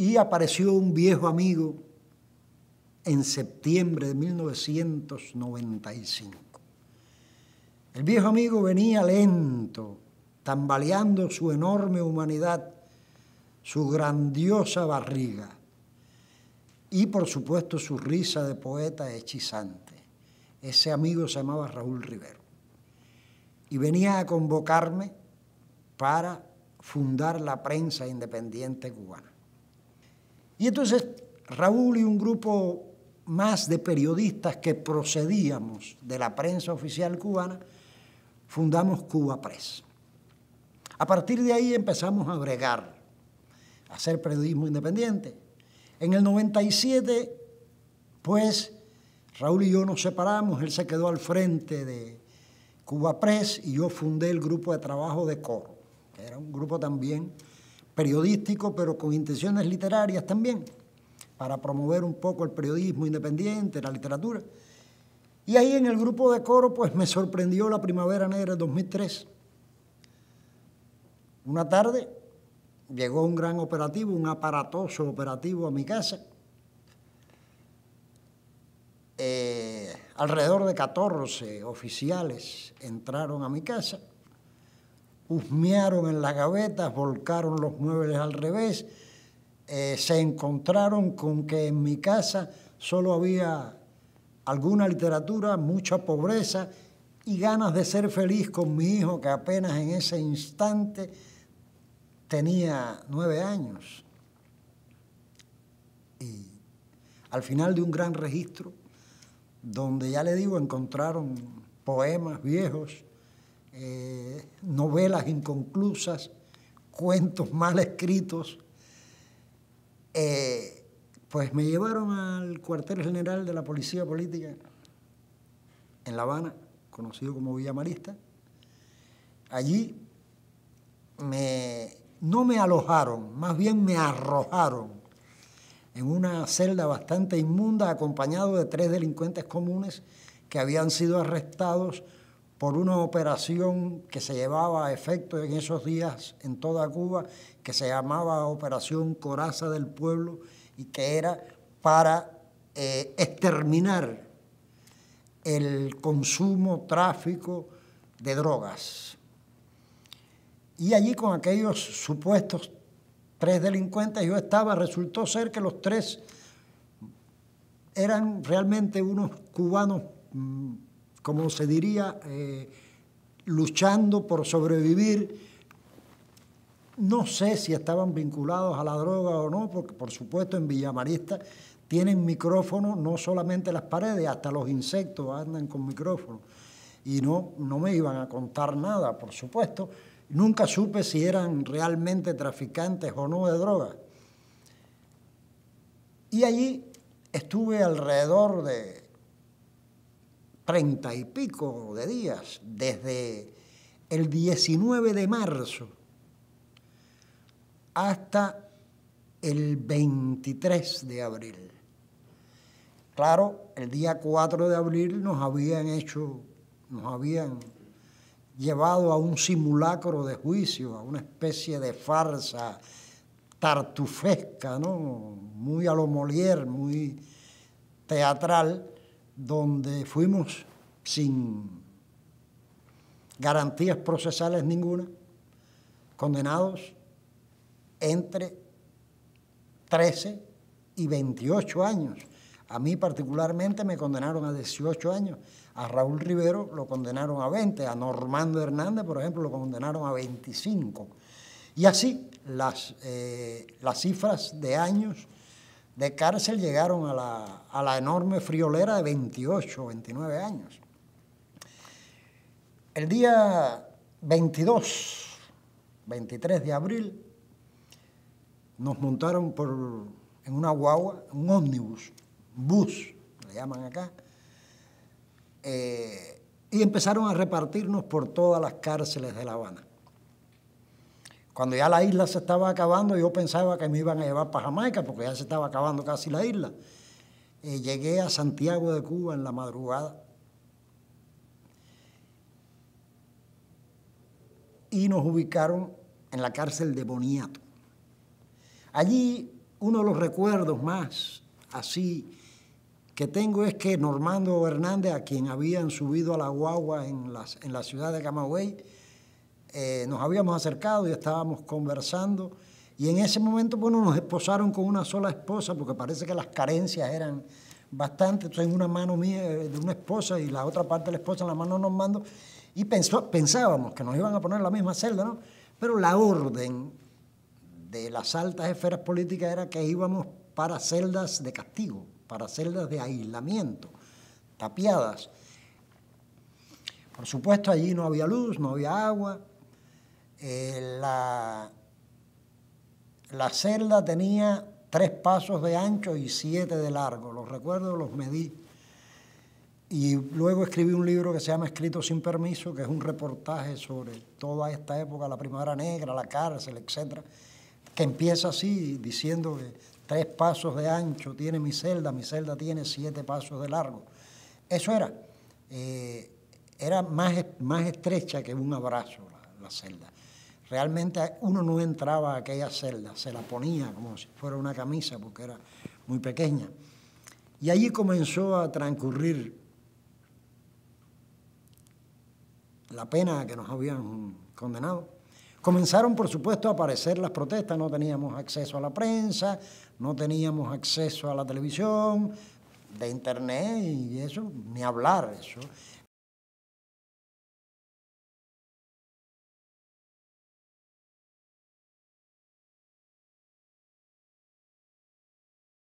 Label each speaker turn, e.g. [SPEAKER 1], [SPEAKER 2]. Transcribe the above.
[SPEAKER 1] Y apareció un viejo amigo en septiembre de 1995. El viejo amigo venía lento, tambaleando su enorme humanidad, su grandiosa barriga y por supuesto su risa de poeta hechizante. Ese amigo se llamaba Raúl Rivero y venía a convocarme para fundar la prensa independiente cubana. Y entonces Raúl y un grupo más de periodistas que procedíamos de la prensa oficial cubana, fundamos Cuba Press. A partir de ahí empezamos a bregar, a hacer periodismo independiente. En el 97, pues, Raúl y yo nos separamos, él se quedó al frente de Cuba Press y yo fundé el grupo de trabajo de Coro, que era un grupo también periodístico, pero con intenciones literarias también para promover un poco el periodismo independiente, la literatura. Y ahí en el grupo de coro, pues me sorprendió la Primavera Negra del 2003. Una tarde llegó un gran operativo, un aparatoso operativo a mi casa. Eh, alrededor de 14 oficiales entraron a mi casa, husmearon en las gavetas, volcaron los muebles al revés, eh, se encontraron con que en mi casa solo había alguna literatura, mucha pobreza y ganas de ser feliz con mi hijo que apenas en ese instante tenía nueve años. Y al final de un gran registro, donde ya le digo, encontraron poemas viejos, novelas inconclusas, cuentos mal escritos, eh, pues me llevaron al cuartel general de la Policía Política en La Habana, conocido como Villa Marista. Allí me, no me alojaron, más bien me arrojaron en una celda bastante inmunda acompañado de tres delincuentes comunes que habían sido arrestados por una operación que se llevaba a efecto en esos días en toda Cuba, que se llamaba Operación Coraza del Pueblo y que era para eh, exterminar el consumo, tráfico de drogas. Y allí con aquellos supuestos tres delincuentes yo estaba, resultó ser que los tres eran realmente unos cubanos mm, como se diría, eh, luchando por sobrevivir. No sé si estaban vinculados a la droga o no, porque por supuesto en Villamarista tienen micrófono, no solamente las paredes, hasta los insectos andan con micrófono. Y no, no me iban a contar nada, por supuesto. Nunca supe si eran realmente traficantes o no de droga. Y allí estuve alrededor de treinta y pico de días, desde el 19 de marzo hasta el 23 de abril. Claro, el día 4 de abril nos habían hecho, nos habían llevado a un simulacro de juicio, a una especie de farsa tartufesca, ¿no? muy a lo Molière, muy teatral, donde fuimos sin garantías procesales ninguna, condenados entre 13 y 28 años. A mí particularmente me condenaron a 18 años, a Raúl Rivero lo condenaron a 20, a Normando Hernández, por ejemplo, lo condenaron a 25. Y así las, eh, las cifras de años de cárcel llegaron a la, a la enorme friolera de 28 o 29 años. El día 22, 23 de abril, nos montaron por, en una guagua, un ómnibus, bus, le llaman acá, eh, y empezaron a repartirnos por todas las cárceles de La Habana. Cuando ya la isla se estaba acabando, yo pensaba que me iban a llevar para Jamaica, porque ya se estaba acabando casi la isla. Eh, llegué a Santiago de Cuba en la madrugada y nos ubicaron en la cárcel de Boniato. Allí uno de los recuerdos más así que tengo es que Normando Hernández, a quien habían subido a la guagua en, en la ciudad de Camagüey, eh, nos habíamos acercado y estábamos conversando. Y en ese momento, bueno, nos esposaron con una sola esposa, porque parece que las carencias eran bastante. Entonces, en una mano mía eh, de una esposa y la otra parte de la esposa en la mano de Normando. Y pensó, pensábamos que nos iban a poner en la misma celda, ¿no? Pero la orden de las altas esferas políticas era que íbamos para celdas de castigo, para celdas de aislamiento, tapiadas. Por supuesto, allí no había luz, no había agua. Eh, la, la celda tenía tres pasos de ancho y siete de largo. Los recuerdo, los medí. Y luego escribí un libro que se llama Escrito sin permiso, que es un reportaje sobre toda esta época, la Primavera Negra, la cárcel, etcétera, que empieza así, diciendo que tres pasos de ancho tiene mi celda, mi celda tiene siete pasos de largo. Eso era, eh, era más, más estrecha que un abrazo la celda. Realmente uno no entraba a aquella celda, se la ponía como si fuera una camisa porque era muy pequeña. Y allí comenzó a transcurrir la pena que nos habían condenado. Comenzaron, por supuesto, a aparecer las protestas, no teníamos acceso a la prensa, no teníamos acceso a la televisión, de internet y eso, ni hablar eso.